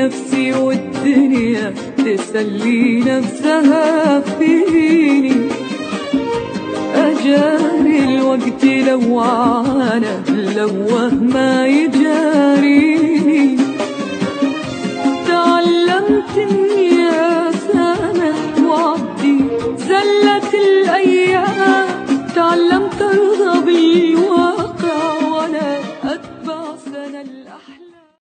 نفسي والدنيا تسلي نفسها فيني. أجاري الوقت لو عانى لوه ما يجاريني. تعلمت إني أسامح وعدي زلت الأيام. تعلمت أرضى بالواقع وأنا أتبع سنة الأحلام.